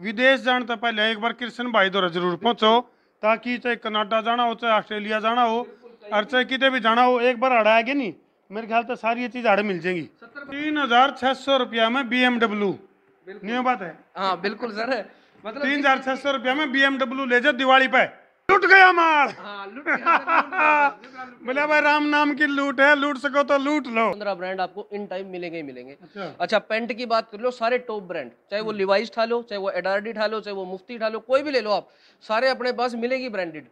विदेश जाने तो पहले एक बार कृष्ण भाई द्वारा ज़रूर पहुंचो ताकि चाहे कनाडा जाना हो चाहे ऑस्ट्रेलिया जाना हो और चाहे कितने भी जाना हो एक बार हड़ा आएगी नहीं? मेरे ख्याल तो सारी ये चीज़ हड़े मिल जाएँगी। तीन हज़ार छह सौ रुपया में बी एमडब्ल्यू नहीं बात है। हाँ बिल्कुल सर। मतलब तीन हज़ार छह सौ रुपया में बी एमडब्ल्यू ले जाओ दिवाली पे। लूट गया माल। हाँ। बोले भाई राम नाम की लूट है लूट सको तो लूट लो। पंद्रह ब्रांड आपको इन टाइम मिलेंगे ही मिलेंगे। अच्छा। अच्छा पेंट की बात कर लो सारे टॉप ब्रांड चाहे वो लिवाइस ठा लो चाहे वो एडारडी ठा लो चाहे वो मुफ्ती ठा लो कोई भी ले लो आप सारे अपने पास मिलेगी ब्रांडेड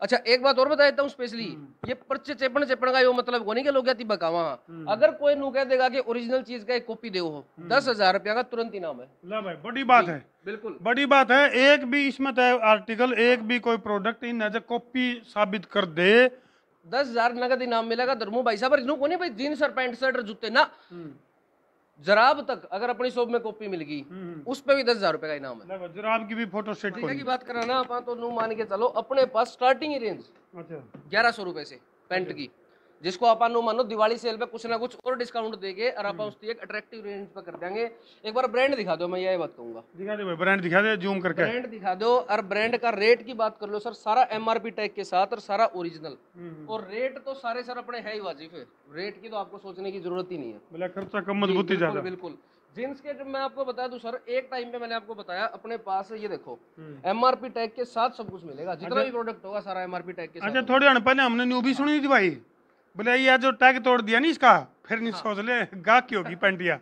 अच्छा एक बात और बता देता हूँ स्पेशली ये पर्चे चेपण चेपण का यो मतलब को नहीं कि लोग कहती बकावा। अगर कोई नु कह देगा कि ओरिजिनल चीज़ का एक कॉपी दे हो दस हज़ार रुपया का तुरंत इनाम है। ला भाई बड़ी बात है। बिल्कुल। बड़ी बात है एक भी इसमें तो आर्टिकल एक भी कोई product in as a copy साबित कर दे। दस हज़ार नगद इनाम मिलेगा धर्मो भाई साहब को नहीं भाई जीन्स और पैंट शर्ट और जूते ना। जराब तक अगर अपनी शॉप में कॉपी मिल गई उस पर भी दस हज़ार रुपए का इनाम है। जराब की भी फ़ोटो सेट की बात कराना तो नू मान के चलो अपने पास स्टार्टिंग ही रेंज अच्छा। ग्यारह सौ रुपए से पेंट की। जिसको अपन मानो दिवाली सेल पे कुछ ना कुछ और डिस्काउंट देके और अपन उसकी एक अट्रैक्टिव रेंज पे कर देंगे। एक बार ब्रांड दिखा दो मैं यही बात कहूँगा। दिखा दे भाई ब्रांड दिखा दे जूम करके। ब्रांड दिखा दो और ब्रांड का रेट की बात कर लो सर सारा एमआरपी टैग के साथ और सारा ओरिजिनल और रेट तो सारे सर अपने है ही वाजिब है। रेट की तो आपको सोचने की ज़रूरत ही नहीं है। खर्चा कम मजबूती ज़्यादा। बिल्कुल जींस के जब मैं आपको बता दूँ सर एक टाइम पे मैंने आपको बताया अपने पास ये देखो हम्म। एमआरपी टैग के साथ सब कुछ मिलेगा। जितना भी प्रोडक्ट होगा सारा एमआरपी टैग के साथ अच्छा थोड़ी पहले हमने न्यू भी सुनी थी भाई। बोले ये जो टैग तोड़ दिया नहीं इसका फिर नहीं सोच ले गाहक की होगी पेंटिया।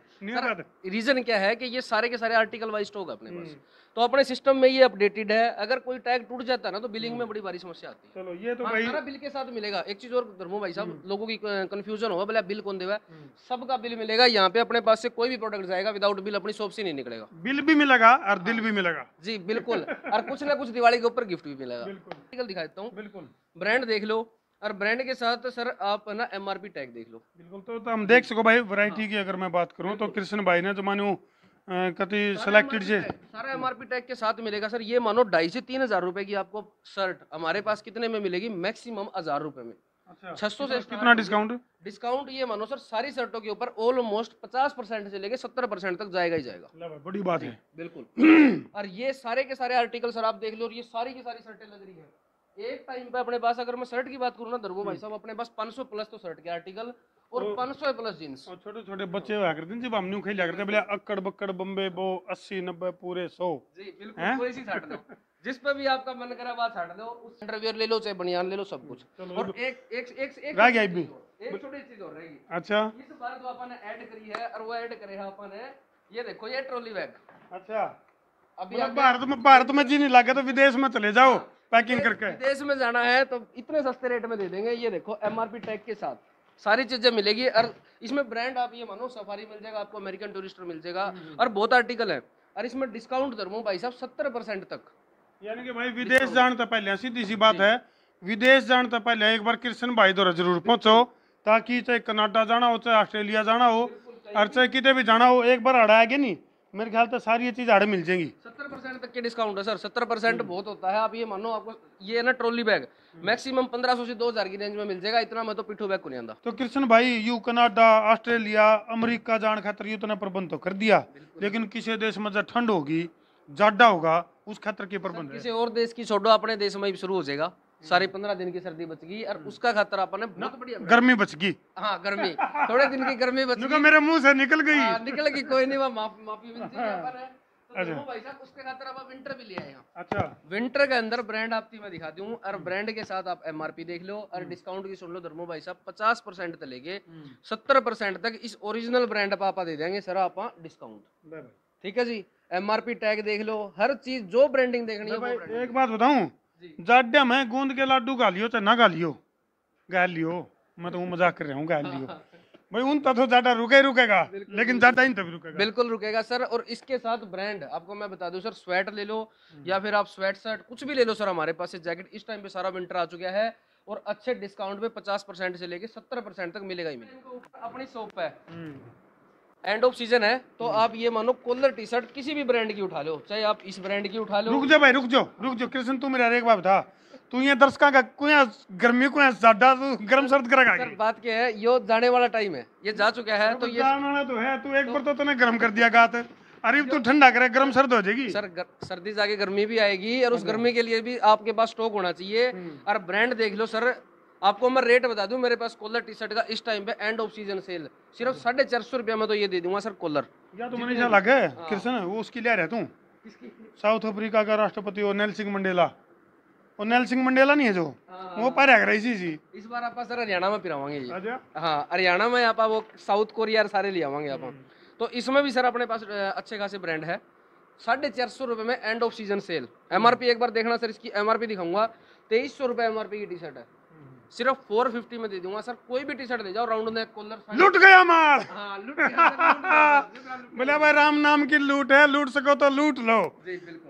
रीजन क्या है कि ये सारे के सारे आर्टिकल वाइज स्टॉक अपने पास। तो अपने सिस्टम में ये अपडेटेड है। अगर कोई टैग टूट जाता है ना तो बिलिंग में बड़ी भारी समस्या आती है। चलो ये तो हाँ, भाई सारा बिल के साथ मिलेगा। एक चीज़ और धर्मो भाई साहब लोगों की कंफ्यूजन होगा बोले बिल कौन देगा। सबका बिल मिलेगा यहाँ पे अपने पास से कोई भी प्रोडक्ट जाएगा विदाउट बिल अपनी शॉप से नहीं निकलेगा। बिल भी मिलेगा और दिल भी मिलेगा। जी बिल्कुल। और कुछ ना कुछ दिवाली के ऊपर गिफ्ट भी मिलेगा। बिल्कुल। आर्टिकल दिखा देता हूँ। बिल्कुल। ब्रांड देख लो। और ब्रांड के साथ सर आप ना एमआरपी टैग देख लो। बिल्कुल तो, तो हम देख सको भाई वैरायटी की अगर मैं बात करूँ तो कृष्ण भाई ने जो मानो कति सिलेक्टेड से सारा एमआरपी टैग के साथ मिलेगा सर। ये मानो ढाई से तीन हज़ार रुपए की आपको शर्ट हमारे पास कितने में मिलेगी? मैक्सिमम हज़ार रुपए में। अच्छा छह सौ से कितना डिस्काउंट डिस्काउंट ये मानो सर सारी शर्टों के ऊपर ऑलमोस्ट पचास परसेंट से लेके सत्तर परसेंट तक जाएगा ही जाएगा। बड़ी बात है। बिल्कुल। और ये सारे के सारे आर्टिकल सर आप देख लो और ये सारी की सारी शर्टें लग रही है। एक टाइम पे अपने पास अगर मैं शर्ट की बात करूँ ना धर्मो भाई साहब अपने पास 500 प्लस तो शर्ट के आर्टिकल और 500 प्लस जींस और छोटे छोटे बच्चे हुआ करते हैं जब हम न्यू खेला करते बोले अक्कड़ बक्कड़ बम्बे बो अस्सी नब्बे पूरे सौ। जी बिल्कुल कोई सी छाट दो जिस पे भी आपका मन करा बात छाट दो उस अंडरवियर ले लो चाहे बनियान ले लो सब कुछ। और एक एक एक एक रह गया भी एक छोटी चीज़ और रहेगी अच्छा। इस बार जो अपन ने ऐड करी है और वो ऐड करे है अपन ने ये देखो ये ट्रॉली बैग अच्छा। अभी मतलब भारत में भारत में जी नहीं लगे तो विदेश में चले जाओ पैकिंग करके। विदेश में जाना है तो इतने सस्ते रेट में दे देंगे। ये देखो एमआरपी टैग के साथ सारी चीज़ें मिलेगी। और इसमें ब्रांड आप ये मानो सफारी मिल जाएगा आपको अमेरिकन टूरिस्टर मिल जाएगा। और बहुत आर्टिकल है। और इसमें डिस्काउंट धर्मो भाई साहब सत्तर परसेंट तक। यानी कि भाई विदेश जाने तो पहले सीधी सी बात है विदेश जाने तो पहले एक बार कृष्ण भाई द्वारा ज़रूर पहुंचो ताकि चाहे कनाडा जाना हो चाहे ऑस्ट्रेलिया जाना हो और चाहे कितने भी जाना हो एक बार हड़ा आएगी नहीं। मेरे ख्याल से सारी ये चीज़ हड़ मिल जाएँगी। सत्तर परसेंट तक के डिस्काउंट है सर। सत्तर परसेंट बहुत होता है। आप ये मानो आपको ये है ना ट्रॉली बैग मैक्सिमम पंद्रह सौ से दो हज़ार की रेंज में मिल जाएगा। इतना मैं तो पिठू बैग को नहीं आंदा। तो कृष्ण भाई यू कनाडा ऑस्ट्रेलिया अमेरिका जान खातर यू तो प्रबंध तो कर दिया। लेकिन किसी देश में जब ठंड होगी जाडा होगा उस खातर के प्रबंध किसी और देश की छोड़ो अपने देश में शुरू हो जाएगा। सारी पंद्रह दिन की सर्दी बच गई और उसका खातर अपन बहुत बढ़िया गर्मी बच गई। हाँ गर्मी। थोड़े दिन की गर्मी बच नुका मेरे मुँह से निकल गई। हाँ, निकल गई कोई नहीं वहाँ माफ़ी माफ़ी है। तो भाई साहब उसके खातर अब विंटर भी लिया है। यहाँ अच्छा। विंटर के अंदर ब्रांड आपकी मैं दिखाती हूँ और ब्रांड के साथ आप एमआरपी देख लो और डिस्काउंट की सुन लो धर्मो भाई साहब पचास परसेंट तक लेके सत्तर परसेंट तक इस ओरिजिनल ब्रांड पर आप दे देंगे सर आप डिस्काउंट ठीक है जी? एमआरपी टैग देख लो हर चीज़ जो ब्रांडिंग देखनी है। एक बात बताऊँ? जी। जाड्या में गूंद के लाडू गा लियो चाहे ना गा लियो। गा लियो। मैं तो मज़ाक कर रहा हूँ गा लियो। भाई उन तो जाडा रुके रुकेगा लेकिन जाडा ही तभी रुकेगा। बिल्कुल रुकेगा सर और इसके साथ ब्रांड आपको मैं बता दूँ सर स्वेट ले लो या फिर आप स्वेट शर्ट कुछ भी ले लो सर हमारे पास जैकेट इस टाइम पे सारा विंटर आ चुका है और अच्छे डिस्काउंट पे 50 परसेंट से लेके 70 परसेंट तक मिलेगा ही मिलेगा। अपनी शॉप है। एंड ऑफ़ सीज़न है तो आप ये मानो कॉलर टी शर्ट किसी भी ब्रांड की उठा लो चाहे आप इस ब्रांड की उठा लो। रुक जा भाई रुक जाओ रुक जाओ कृष्ण तू मेरा एक बात बता। तू ये दर्शका का कुया गर्मी को जाडा तू गर्म सर्द करेगा सर बात क्या है यो जाने वाला टाइम है ये जा चुका है तो ये जान वाला तो है तू एक बार तो तूने गर्म कर दिया गात। अरे तू ठंडा करे गर्म सर्द हो जाएगी। सर गर, सर्दी आगे गर्मी भी आएगी और उस गर्मी के लिए भी आपके पास स्टॉक होना चाहिए और ब्रांड देख लो सर आपको मैं रेट बता दूँ मेरे पास कॉलर टी शर्ट का इस टाइम पे एंड ऑफ़ सीज़न सेल सिर्फ़ साढ़े चार सौ रुपया में तो ये दे दूँगा सर कॉलर या तो मनीषा लग है। कृष्ण वो उसकी ले रहा तू? साउथ अफ्रीका का राष्ट्रपति वो नेल सिंह मंडेला वो नेल सिंह मंडेला नहीं है जो वो पर है इसी सी। इस बार आप सर हरियाणा में पिरावांगे ये अच्छा। हाँ हरियाणा में आप वो साउथ कोरिया सारे ले आवांगे आप। तो इसमें भी सर अपने पास अच्छे खासे ब्रांड है। साढ़े चार सौ रुपये में end of season sale MRP एक बार देखना सर इसकी एमआरपी दिखाऊँगा। तेईस सौ रुपये एमआरपी की टी शर्ट है। सिर्फ़ फोर फिफ्टी में दे दूँगा सर। कोई भी टी शर्ट ले जाओ राउंड नेक कॉलर लूट गया माल। हाँ लुट गया गया। बोले भाई राम नाम की लूट है लूट सको तो लूट लो।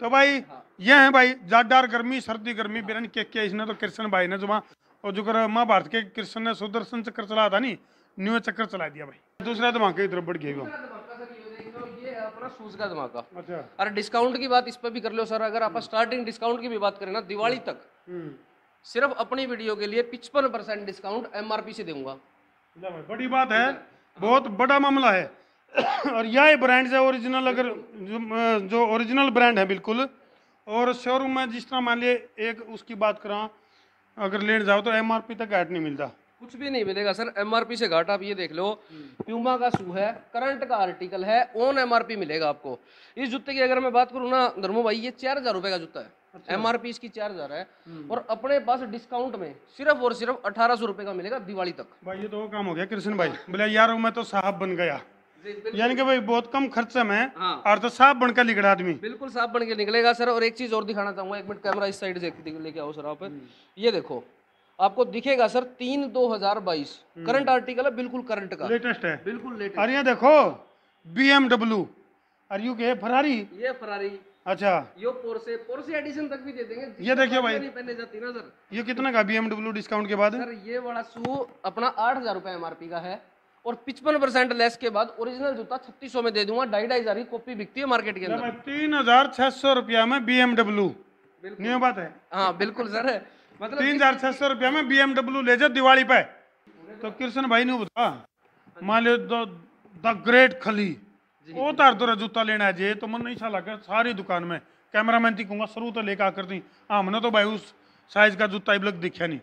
तो भाई ये है भाई जाडार गर्मी सर्दी गर्मी बिरन के के इसने तो कृष्ण भाई ने जो वहाँ और जो कर महाभारत के कृष्ण ने सुदर्शन चक्कर चलाया था नहीं न्यू चक्कर चला दिया भाई। दूसरा धमाके तरफ़ बढ़ वो धमाका है अपना शूज़ का अच्छा। और डिस्काउंट की बात इस पर भी कर लो सर अगर आप स्टार्टिंग डिस्काउंट की भी बात करें ना दिवाली तक। हम्म। सिर्फ़ अपनी वीडियो के लिए पिचपन परसेंट डिस्काउंट एमआरपी से दूँगा। बड़ी बात है बहुत बड़ा मामला है। और यह ब्रांड है ओरिजिनल अगर जो, जो ओरिजिनल ब्रांड है बिल्कुल। और शोरूम में जिस तरह मान लिए एक उसकी बात करा अगर लेने जाओ तो एमआरपी तक ऐड नहीं मिलता। कुछ भी नहीं मिलेगा सर। एमआरपी से घाटा आप ये देख लो। प्यूमा का शू है करंट का आर्टिकल है ऑन एमआरपी मिलेगा आपको। इस जूते की अगर मैं बात करूँ ना धर्मो भाई ये चार हज़ार रुपए का जूता है। एमआरपी इसकी चार हज़ार है। और अपने पास डिस्काउंट में सिर्फ़ और सिर्फ़ अठारह सौ रुपए का मिलेगा दिवाली तक। भाई ये तो काम हो गया कृष्ण भाई। बोले यार मैं तो साहब बन गया। यानी कि भाई बहुत कम खर्चे में हाँ। और तो साहब बनकर निकला आदमी। बिल्कुल साफ़ बन के निकलेगा सर। और एक चीज़ और दिखाना चाहूँगा एक मिनट कैमरा इस साइड से लेके आओ सर आप। ये देखो आपको दिखेगा सर तीन दो हज़ार बाईस। करंट आर्टिकल है बिल्कुल करंट का। लेटेस्ट है। बिल्कुल लेटेस्ट। और ये देखो बी एमडब्ल्यू और यू के फरारी ये फरारी अच्छा। यो पोर्से पोर्से एडिशन तक भी दे देंगे। ये देखिए भाई। नहीं पहने जाती ना सर। ये कितने का बी एमडब्ल्यू डिस्काउंट के बाद सर ये वाला शू अपना आठ हज़ार रुपए एमआरपी का है। और पिचपन परसेंट लेस के बाद ओरिजिनल जूता छत्तीस सौ में दे दूँगा। ढाई ढाई हज़ार की कॉपी बिकती है मार्केट के अंदर। तीन हज़ार छह सौ रुपया में बी एमडब्ल्यू न्यू बात है। हाँ बिल्कुल सर। मतलब तीन हज़ार छह सौ रुपया में बी एमडब्ल्यू ले जाओ दिवाली पे। तो कृष्ण भाई ने बता मान लो द ग्रेट खली। वो तार दो जूता लेना जे तो मन नहीं अच्छा छाला सारी दुकान में। कैमरा मैन थी कहूँगा शुरू तो लेकर आकर दी हाँ मैंने तो भाई उस साइज़ का जूता अब दिखा नहीं।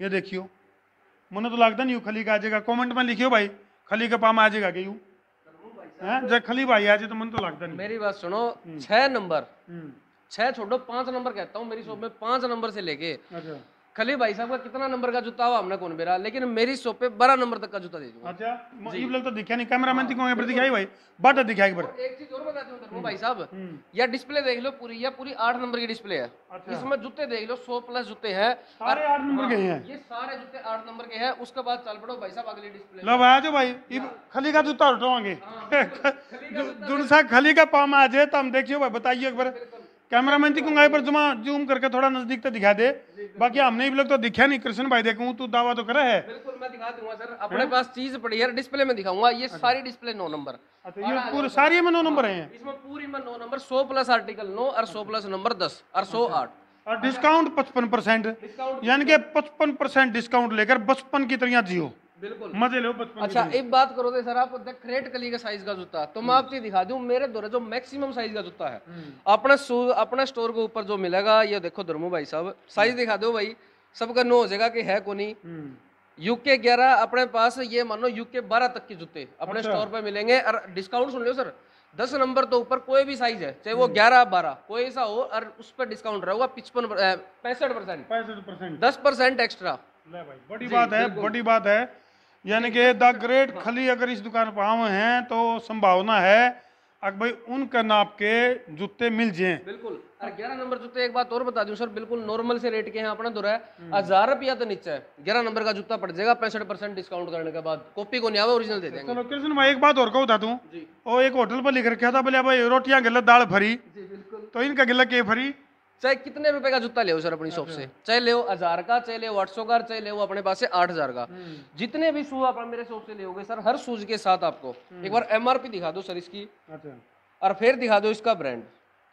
ये देखियो। मैंने तो लगता नहीं खली का आ जाएगा। कॉमेंट में लिखियो भाई खली के में आ जाएगा क्यों जब खली भाई आ जाए तो मन तो लगता नहीं। मेरी बात सुनो हम्म। छह नंबर। हम्म। छह छोड़ो पाँच नंबर कहता हूँ मेरी शॉप में पाँच नंबर से लेके। अच्छा। खली भाई साहब का कितना नंबर का जूता हुआ? हमने कौन बेरा? लेकिन मेरी शॉप पे बारह नंबर तक का जूता दे दूँगा। अच्छा ये लोग तो दिखा नहीं कहूँगा पर दिखाई भाई। बट दिखा एक एक चीज़ और बताती हूँ भाई साहब। या डिस्प्ले देख लो पूरी या पूरी आठ नंबर की डिस्प्ले है। इसमें जूते देख लो सौ प्लस जूते हैं। सारे आठ नंबर के हैं। ये सारे जूते आठ नंबर के हैं। उसके बाद चल पड़ो भाई साहब अगली डिस्प्ले। लो भाई जाओ भाई। खली का जूता उठवाएँगे जुनसा खली का पाम आ जाए तो हम देखियो भाई बताइए एक बार। कैमरामैन मैन एक बार जुमा जूम करके थोड़ा नज़दीक तो दिखा दे। बाकी हमने भी लोग तो दिखा नहीं। कृष्ण भाई देखूँ तू दावा तो करा है। बिल्कुल मैं दिखा दूँगा सर। अपने पास चीज़ पड़ी है डिस्प्ले में दिखाऊँगा। ये सारी डिस्प्ले नौ नंबर। अच्छा ये पूरे सारी में नौ नंबर है। इसमें पूरी में नौ नंबर सौ प्लस आर्टिकल नौ और सौ प्लस नंबर दस और सौ आठ। और डिस्काउंट पचपन परसेंट। यानी कि पचपन परसेंट डिस्काउंट लेकर बचपन की तरह जियो। बिल्कुल। मज़े लो बचपन अच्छा एक बात करो तो सर आप देख क्रेट कली का साइज़ का जूता। तो मैं आपको दिखा दूँ मेरे द्वारा जो मैक्सिमम साइज़ का जूता है। अपने शू- अपने स्टोर के ऊपर जो मिलेगा ये देखो धर्मो भाई साहब साइज़ दिखा दो भाई। सबका नो हो जाएगा कि है को नहीं हम्म, यूके 11 अपने पास ये मानो यूके 12 तक के जूते अपने स्टोर पे मिलेंगे। और डिस्काउंट सुन लो सर दस नंबर तो ऊपर कोई भी साइज़ है चाहे वो ग्यारह बारह कोई ऐसा हो और उस पर डिस्काउंट रहेगा पिचपन पैंसठ परसेंट। पैंसठ परसेंट। दस परसेंट एक्स्ट्रा ले भाई बड़ी बात है बड़ी बात है। यानी कि द ग्रेट खली अगर इस दुकान पर आए हैं तो संभावना है अगर भाई उनका नाप के जूते मिल जाए। बिल्कुल। और ग्यारह नंबर जूते एक बात और बता दूँ सर बिल्कुल नॉर्मल से रेट के हैं अपना दो है। हज़ार रुपया तो नीचे है। ग्यारह नंबर का जूता पड़ जाएगा पैंसठ परसेंट डिस्काउंट करने के बाद। कॉपी को नहीं आवा ओरिजिनल दे देंगे। चलो कृष्ण भाई एक बात और कहूँ था तू। जी। वो एक होटल पर लिख रखा था बोले भाई रोटियाँ गलत दाल भरी। जी बिल्कुल। तो इनका गिला के भरी? चाहे कितने रुपए का जूता ले सर अपनी शॉप से। चाहे ले हज़ार का चाहे ले आठ सौ का चाहे ले अपने पास से आठ हज़ार का। जितने भी शू आप मेरे शॉप से ले सर हर शूज़ के साथ आपको। एक बार एमआरपी दिखा दो सर इसकी। अच्छा। और फिर दिखा दो इसका ब्रांड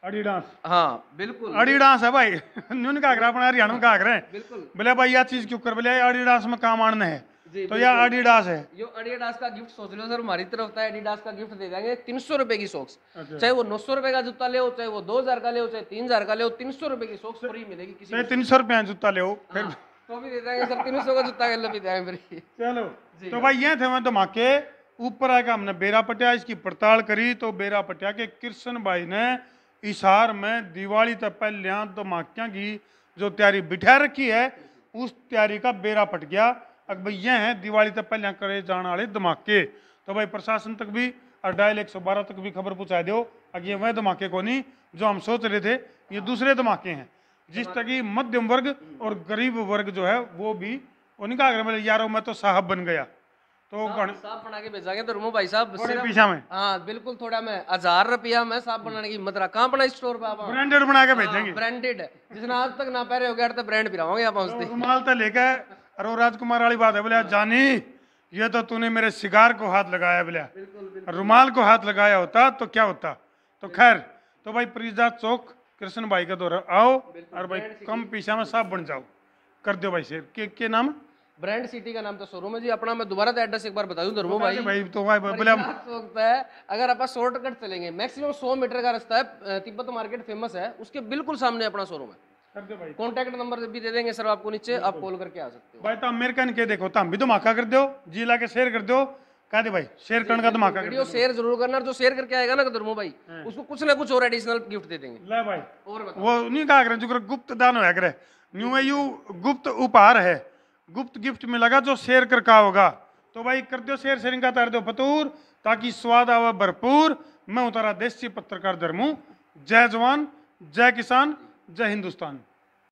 अडीडास हाँ बिल्कुल। अडीडास है भाई। न्यून का आग्रह अपना हरियाणा का आग्रह है। बिल्कुल। बोले भाई यह चीज़ क्यों कर बोले अडीडास में काम आना है। तो यह एडिडास है। यो एडिडास का गिफ्ट सोच लो सर हमारी तरफ़ था एडिडास का गिफ्ट दे देंगे तीन सौ रुपए की सॉक्स अच्छा। चाहे वो नौ सौ रुपए का जूता ले चाहे वो दो हज़ार का ले चाहे तीन हज़ार का ले तीन सौ रुपए की सॉक्स फ्री मिलेगी किसी तीन सौ रुपया जूता ले हाँ, तो भी दे देंगे सर तीन सौ का जूता भी देंगे फ्री चलो। तो भाई ये थे धमाके। ऊपर आएगा हमने बेरा पटिया इसकी पड़ताल करी तो बेरा पटिया के कृष्ण भाई ने इशार में दिवाली तक पहले धमाकिया की जो तैयारी बिठा रखी है उस तैयारी का बेरा पट गया। ये है दिवाली तक पहले करे जाने वाले धमाके। तो भाई प्रशासन तक भी और डायल एक सौ बारह तक भी खबर पहुँचा दो अब ये वह धमाके को नहीं जो हम सोच रहे थे ये दूसरे धमाके हैं। जिस तक कि मध्यम वर्ग और गरीब वर्ग जो है वो भी नहीं कहा बोले यारो मैं तो साहब बन गया। तो साहब बना के भेजांगे तो रुमो भाई साहब थोड़े पीछा में। हाँ बिल्कुल थोड़ा मैं हज़ार रुपया में साहब बनाने की हिम्मत रहा कहाँ बना स्टोर पे आप? ब्रांडेड बना के भेजेंगे। ब्रांडेड जिसने आज तक ना पहरे हो गया तो ब्रांड आप तो पहुँचते रुमाल तो लेके अरे राजकुमार वाली बात है बोले जानी ये तो तूने मेरे सिगार को हाथ लगाया बोले। रुमाल को हाथ लगाया होता तो क्या होता? तो खैर तो भाई प्रीजा चौक कृष्ण भाई के दौरा आओ और भाई कम पीछा में साफ़ बन जाओ। कर दो भाई शेर के, के नाम? ब्रांड सिटी का नाम तो शोरूम है जी अपना मैं दोबारा एड्रेस एक बार बता दूँ धर्मो भाई। भाई तो भाई बोले हम है अगर आप शॉर्टकट चलेंगे मैक्सिमम 100 मीटर का रास्ता है तिब्बत मार्केट फ़ेमस है उसके बिल्कुल सामने अपना शोरूम है। कॉन्टैक्ट नंबर भी दे देंगे सर आपको नीचे आप कॉल करके आ सकते हो। भाई तो अमेरिकन के देखो तो हम भी धमाका कर दो जिला के शेयर कर दो। कह दे भाई शेयर करने का धमाका कर वीडियो शेयर ज़रूर करना जो शेयर करके आएगा ना धर्मो भाई उसको कुछ ना कुछ और एडिशनल गिफ्ट दे देंगे। ले भाई। और वो नहीं कहा करें जो गुप्त दान होया करे। न्यू यू गुप्त उपहार है। गुप्त गिफ्ट मिलेगा जो शेयर कर का होगा। तो भाई कर दो शेयर शेयरिंग का तार दो फतूर ताकि स्वाद आवे भरपूर। मैं उतारा देसी पत्रकार धर्मू। जय जवान जय किसान। जय हिंदुस्तान।